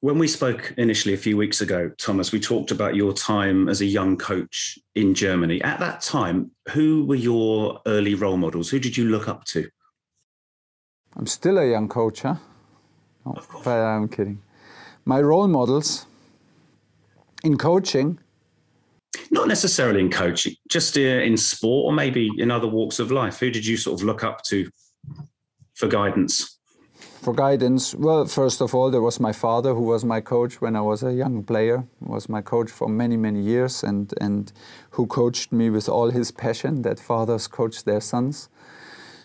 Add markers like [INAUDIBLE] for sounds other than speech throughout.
When we spoke initially a few weeks ago, Thomas, we talked about your time as a young coach in Germany. At that time, who were your early role models? Who did you look up to? I'm still a young coach, huh? No, but I'm kidding. My role models in coaching. Not necessarily in coaching, just uh, in sport or maybe in other walks of life. Who did you sort of look up to for guidance? For guidance, well, first of all, there was my father who was my coach when I was a young player. Was my coach for many, many years, and and who coached me with all his passion that fathers coach their sons.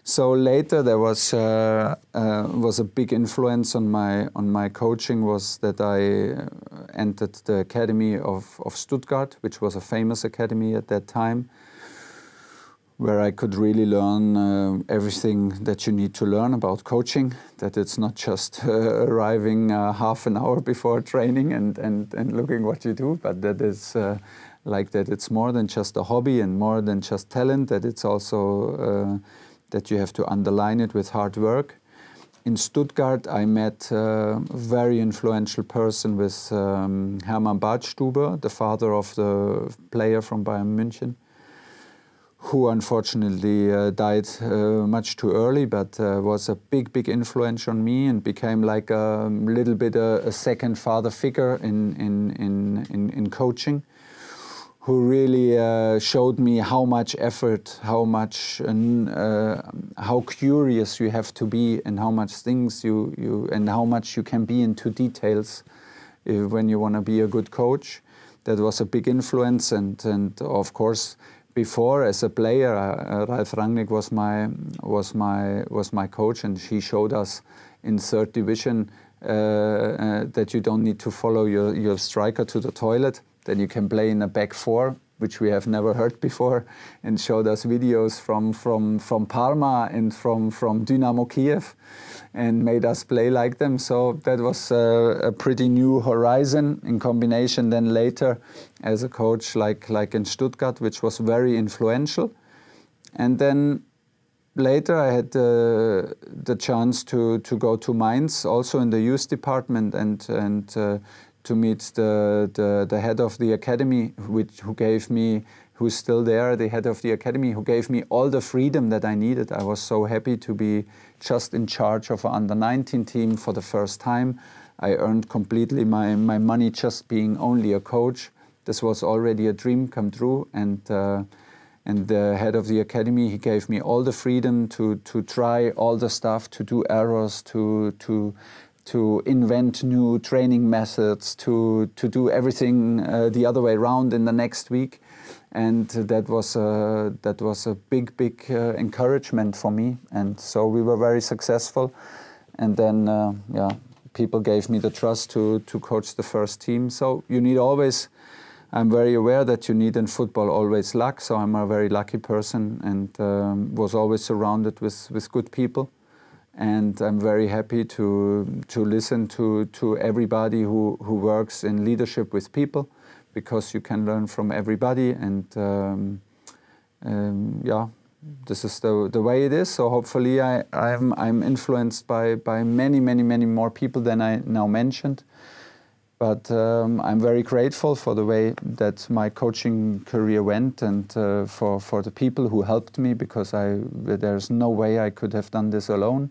So later, there was uh, uh, was a big influence on my on my coaching was that I uh, entered the academy of of Stuttgart, which was a famous academy at that time where I could really learn uh, everything that you need to learn about coaching. That it's not just [LAUGHS] uh, arriving uh, half an hour before training and, and, and looking what you do, but that it's uh, like that it's more than just a hobby and more than just talent, that it's also uh, that you have to underline it with hard work. In Stuttgart, I met a very influential person with um, Hermann Badstuber, the father of the player from Bayern München who unfortunately uh, died uh, much too early, but uh, was a big, big influence on me and became like a little bit a, a second father figure in, in, in, in, in coaching, who really uh, showed me how much effort, how much, uh, how curious you have to be, and how much things you, you and how much you can be into details when you want to be a good coach. That was a big influence, and, and of course, before as a player, uh, Ralf Rangnick was my was my was my coach, and he showed us in third division uh, uh, that you don't need to follow your, your striker to the toilet. Then you can play in a back four, which we have never heard before, and showed us videos from from from Parma and from from Dynamo Kiev and made us play like them. So that was uh, a pretty new horizon in combination then later as a coach like, like in Stuttgart, which was very influential. And then later I had uh, the chance to, to go to Mainz, also in the youth department, and, and uh, to meet the, the, the, head of the academy, which, who gave me who's still there, the head of the academy, who gave me all the freedom that I needed. I was so happy to be just in charge of an under 19 team for the first time. I earned completely my, my money just being only a coach. This was already a dream come true. And, uh, and the head of the academy, he gave me all the freedom to, to try all the stuff, to do errors, to, to, to invent new training methods, to, to do everything uh, the other way around in the next week and that was a, that was a big big uh, encouragement for me. And so we were very successful. And then uh, yeah people gave me the trust to to coach the first team. So you need always I'm very aware that you need in football always luck. So I'm a very lucky person and um, was always surrounded with with good people. And I'm very happy to to listen to to everybody who who works in leadership with people because you can learn from everybody and um, um, yeah this is the, the way it is. So hopefully I, I'm, I'm influenced by, by many many many more people than I now mentioned. But um, I'm very grateful for the way that my coaching career went and uh, for, for the people who helped me because I, there's no way I could have done this alone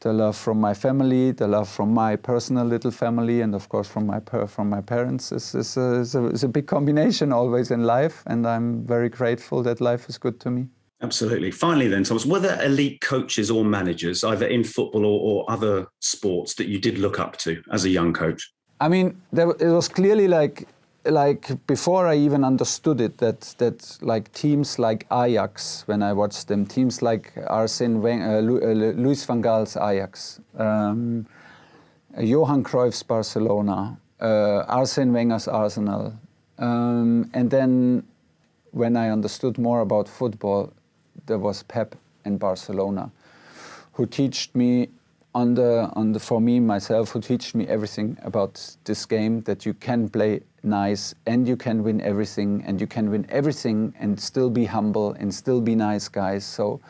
the love from my family, the love from my personal little family, and of course from my from my parents is, is, a, is, a, is a big combination always in life. And I'm very grateful that life is good to me. Absolutely. Finally, then, Thomas, were there elite coaches or managers, either in football or, or other sports, that you did look up to as a young coach? I mean, there, it was clearly like like before I even understood it that that like teams like Ajax when I watched them teams like Arsene Wenger, uh, uh Louis van Gaal's Ajax um, Johan Cruyff's Barcelona uh, Arsene Wenger's Arsenal um, and then when I understood more about football there was Pep in Barcelona who taught me on the on the for me myself who taught me everything about this game that you can play nice and you can win everything and you can win everything and still be humble and still be nice guys so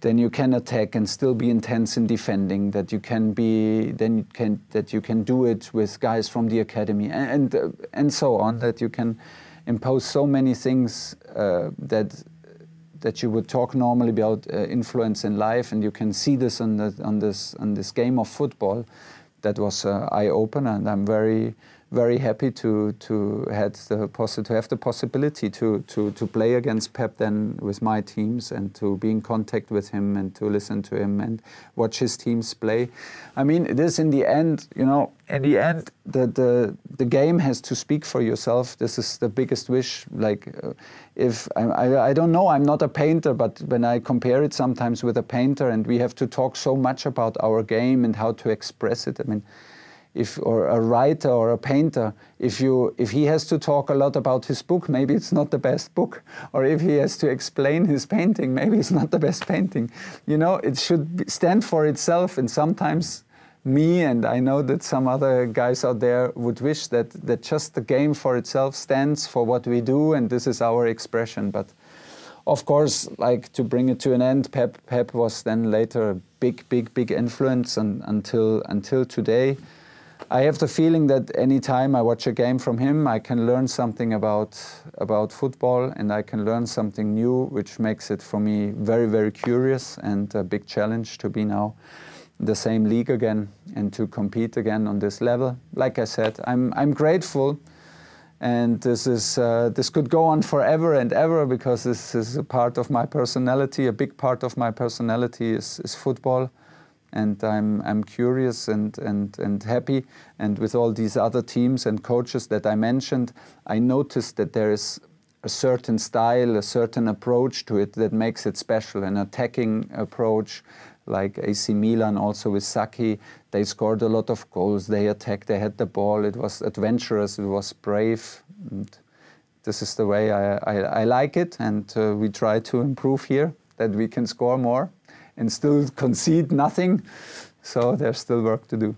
then you can attack and still be intense in defending. That you can be, then you can that you can do it with guys from the academy and and, uh, and so on. That you can impose so many things uh, that that you would talk normally about uh, influence in life, and you can see this on the on this on this game of football. That was uh, eye opener, and I'm very very happy to to had the possi- to have the possibility to, to to play against Pep then with my teams and to be in contact with him and to listen to him and watch his teams play. I mean, this in the end, you know, in the end, the the the game has to speak for yourself. This is the biggest wish. Like, uh, if I, I I don't know, I'm not a painter, but when I compare it sometimes with a painter, and we have to talk so much about our game and how to express it. I mean if or a writer or a painter if you if he has to talk a lot about his book maybe it's not the best book. Or if he has to explain his painting maybe it's not the best painting. You know it should stand for itself. And sometimes me and I know that some other guys out there would wish that that just the game for itself stands for what we do and this is our expression. But of course like to bring it to an end Pep Pep was then later a big big big influence and, until until today I have the feeling that anytime I watch a game from him, I can learn something about about football, and I can learn something new, which makes it for me very, very curious and a big challenge to be now in the same league again and to compete again on this level. Like I said, I'm I'm grateful, and this is uh, this could go on forever and ever because this is a part of my personality. A big part of my personality is, is football and I'm, I'm curious and, and, and happy. And with all these other teams and coaches that I mentioned, I noticed that there is a certain style, a certain approach to it that makes it special, an attacking approach. Like AC Milan, also with Sacchi, they scored a lot of goals. They attacked, they had the ball. It was adventurous, it was brave. And this is the way I, I, I like it, and uh, we try to improve here that we can score more and still concede nothing. So there's still work to do.